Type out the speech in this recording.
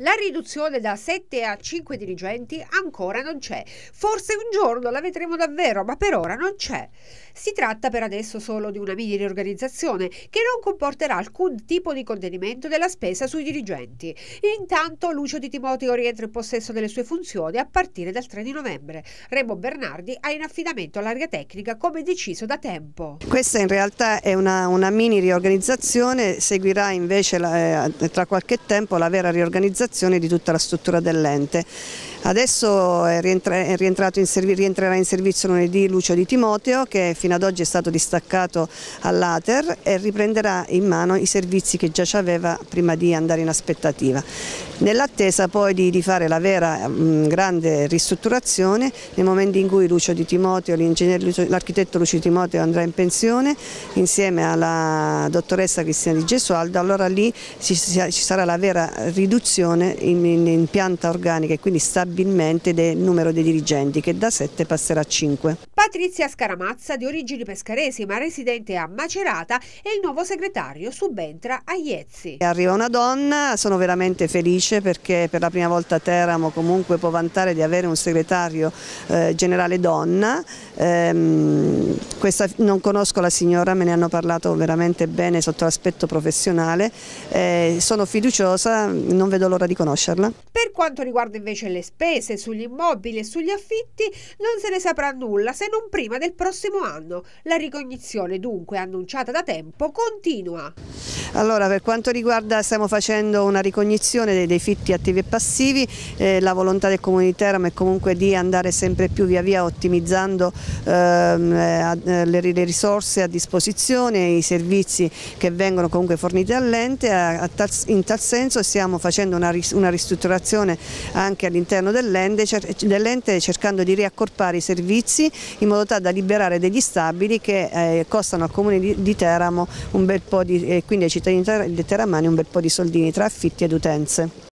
La riduzione da 7 a 5 dirigenti ancora non c'è. Forse un giorno la vedremo davvero, ma per ora non c'è. Si tratta per adesso solo di una mini riorganizzazione che non comporterà alcun tipo di contenimento della spesa sui dirigenti. Intanto Lucio Di Timoteo rientra in possesso delle sue funzioni a partire dal 3 di novembre. Remo Bernardi ha in affidamento all'area tecnica come deciso da tempo. Questa in realtà è una, una mini riorganizzazione, seguirà invece la, eh, tra qualche tempo la vera riorganizzazione riorganizzazione di tutta la struttura dell'ente. Adesso è rientrato in rientrerà in servizio lunedì Lucio Di Timoteo che fino ad oggi è stato distaccato all'Ater e riprenderà in mano i servizi che già aveva prima di andare in aspettativa. Nell'attesa poi di, di, fare la vera mh, grande ristrutturazione nel momento in cui Lucio Di Timoteo, l'architetto Lucio Di Timoteo andrà in pensione insieme alla dottoressa Cristina Di Gesualdo, allora lì ci, ci sarà la vera riduzione in, in, in pianta organica e quindi stabilmente del numero dei dirigenti che da 7 passerà a 5. Patrizia Scaramazza, di origini pescaresi ma residente a Macerata, è il nuovo segretario, subentra a Iezzi. Arriva una donna, sono veramente felice perché per la prima volta Teramo comunque può vantare di avere un segretario eh, generale donna. Ehm, questa, non conosco la signora, me ne hanno parlato veramente bene sotto l'aspetto professionale, eh, sono fiduciosa, non vedo l'ora di conoscerla. Per quanto riguarda invece le spese sugli immobili e sugli affitti non se ne saprà nulla se non prima del prossimo anno. La ricognizione dunque annunciata da tempo continua. Allora per quanto riguarda stiamo facendo una ricognizione dei, dei fitti attivi e passivi, eh, la volontà del Comune di Teramo è comunque di andare sempre più via via ottimizzando ehm, eh, le, le, risorse a disposizione, i servizi che vengono comunque forniti all'ente, in tal senso stiamo facendo una, una ristrutturazione anche all'interno dell'ente dell cercando di riaccorpare i servizi in modo tale da liberare degli stabili che eh, costano al Comune di, di Teramo di, e quindi ai cittadini teramani un bel po' di soldini tra affitti ed utenze.